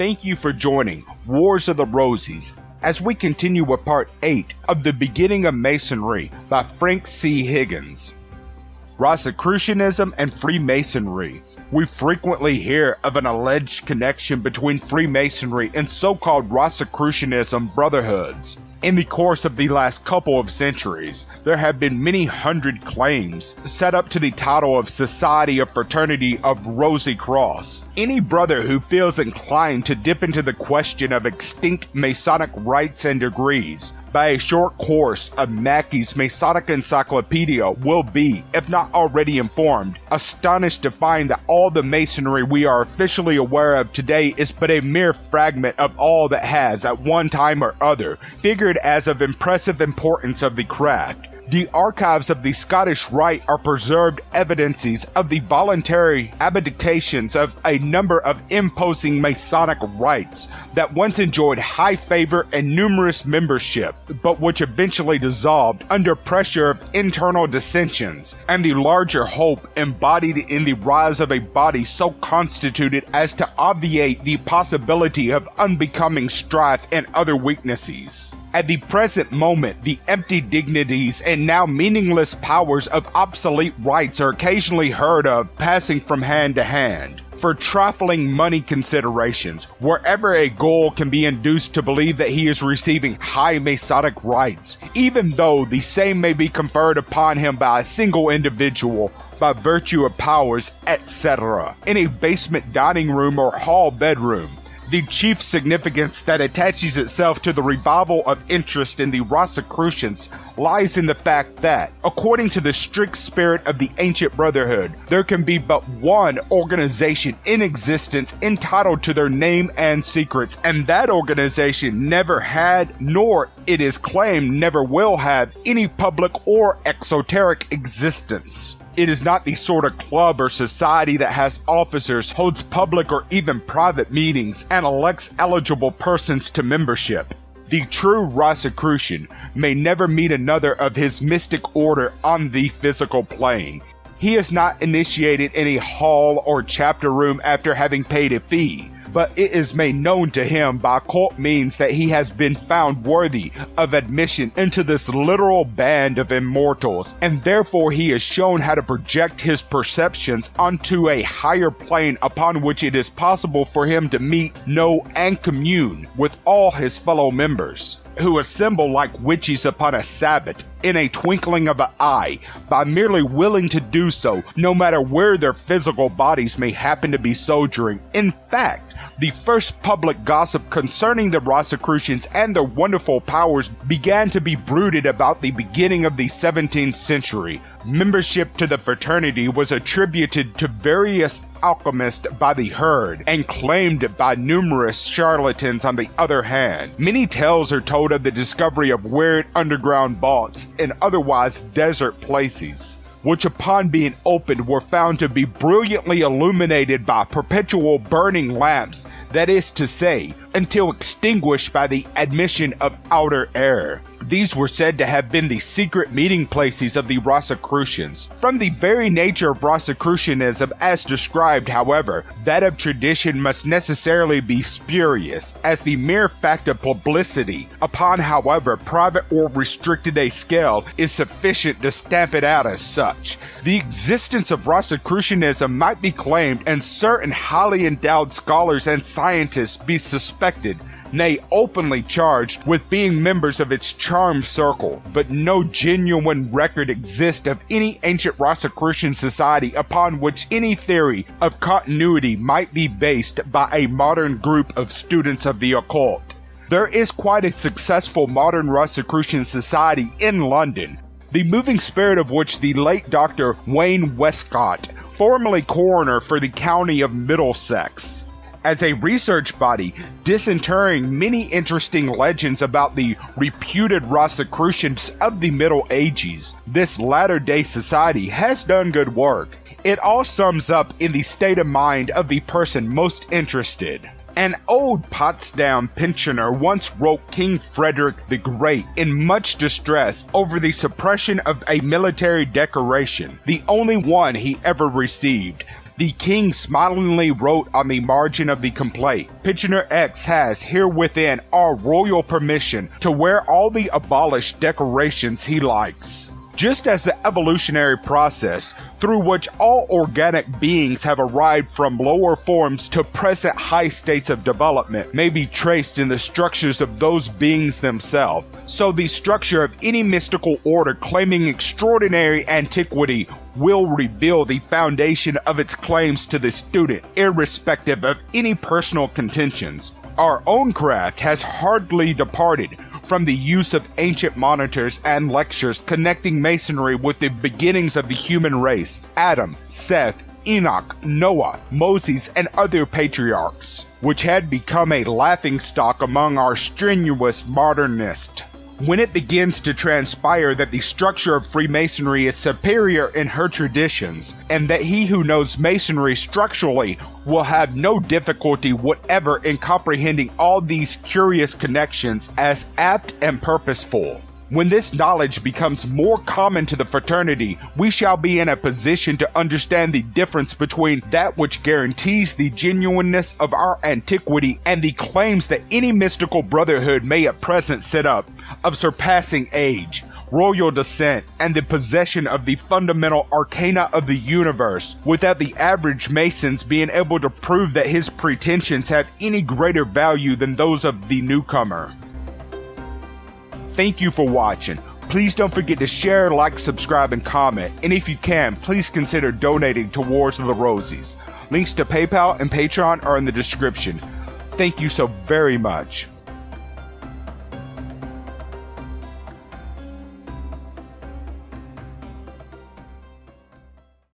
thank you for joining Wars of the Roses as we continue with part 8 of The Beginning of Masonry by Frank C. Higgins. Rosicrucianism and Freemasonry. We frequently hear of an alleged connection between Freemasonry and so called Rosicrucianism brotherhoods. In the course of the last couple of centuries, there have been many hundred claims set up to the title of Society of Fraternity of Rosy Cross. Any brother who feels inclined to dip into the question of extinct Masonic rites and degrees by a short course of Mackey's Masonic Encyclopedia will be, if not already informed, astonished to find that all the Masonry we are officially aware of today is but a mere fragment of all that has, at one time or other, figured as of impressive importance of the craft. The archives of the Scottish Rite are preserved evidences of the voluntary abdications of a number of imposing Masonic rites that once enjoyed high favor and numerous membership, but which eventually dissolved under pressure of internal dissensions, and the larger hope embodied in the rise of a body so constituted as to obviate the possibility of unbecoming strife and other weaknesses. At the present moment, the empty dignities and now meaningless powers of obsolete rites are occasionally heard of passing from hand to hand. For trifling money considerations, wherever a Ghoul can be induced to believe that he is receiving high Masonic rites, even though the same may be conferred upon him by a single individual by virtue of powers, etc., in a basement dining room or hall bedroom the chief significance that attaches itself to the revival of interest in the Rosicrucians lies in the fact that, according to the strict spirit of the ancient brotherhood, there can be but one organization in existence entitled to their name and secrets, and that organization never had, nor it is claimed never will have, any public or exoteric existence. It is not the sort of club or society that has officers, holds public or even private meetings, and elects eligible persons to membership. The true Rosicrucian may never meet another of his mystic order on the physical plane. He is not initiated in a hall or chapter room after having paid a fee but it is made known to him by occult means that he has been found worthy of admission into this literal band of immortals, and therefore he is shown how to project his perceptions onto a higher plane upon which it is possible for him to meet, know, and commune with all his fellow members who assemble like witches upon a Sabbath in a twinkling of an eye by merely willing to do so, no matter where their physical bodies may happen to be sojourning. In fact, the first public gossip concerning the Rosicrucians and their wonderful powers began to be bruited about the beginning of the 17th century. Membership to the fraternity was attributed to various alchemists by the herd and claimed by numerous charlatans on the other hand. Many tales are told of the discovery of weird underground vaults in otherwise desert places which upon being opened were found to be brilliantly illuminated by perpetual burning lamps, that is to say, until extinguished by the admission of outer air. These were said to have been the secret meeting places of the Rosicrucians. From the very nature of Rosicrucianism as described, however, that of tradition must necessarily be spurious, as the mere fact of publicity, upon however private or restricted a scale, is sufficient to stamp it out as such. The existence of Rosicrucianism might be claimed, and certain highly endowed scholars and scientists be suspected nay, openly charged with being members of its charmed circle, but no genuine record exists of any ancient Rosicrucian society upon which any theory of continuity might be based by a modern group of students of the occult. There is quite a successful modern Rosicrucian society in London, the moving spirit of which the late Dr. Wynn Westcott, formerly coroner for the county of Middlesex, as a research body, disinterring many interesting legends about the reputed Rosicrucians of the Middle Ages. This latter day society has done good work. It all sums up in the state of mind of the person most interested. An old Potsdam pensioner once wrote King Frederick the Great in much distress over the suppression of a military decoration, the only one he ever received, The king smilingly wrote on the margin of the complaint, Pensioner X has here within our royal permission to wear all the abolished decorations he likes. Just as the evolutionary process through which all organic beings have arrived from lower forms to present high states of development may be traced in the structures of those beings themselves, so the structure of any mystical order claiming extraordinary antiquity will reveal the foundation of its claims to the student, irrespective of any personal contentions. Our own craft has hardly departed from the use of ancient monitors and lectures connecting Masonry with the beginnings of the human race Adam, Seth, Enoch, Noah, Moses, and other patriarchs, which had become a laughingstock among our strenuous modernists when it begins to transpire that the structure of Freemasonry is superior in her traditions, and that he who knows Masonry structurally will have no difficulty whatever in comprehending all these curious connections as apt and purposeful. When this knowledge becomes more common to the fraternity, we shall be in a position to understand the difference between that which guarantees the genuineness of our antiquity and the claims that any mystical brotherhood may at present set up of surpassing age, royal descent, and the possession of the fundamental arcana of the universe, without the average Masons being able to prove that his pretensions have any greater value than those of the newcomer. Thank you for watching. Please don't forget to share, like, subscribe, and comment. And if you can, please consider donating towards the Roses. Links to PayPal and Patreon are in the description. Thank you so very much.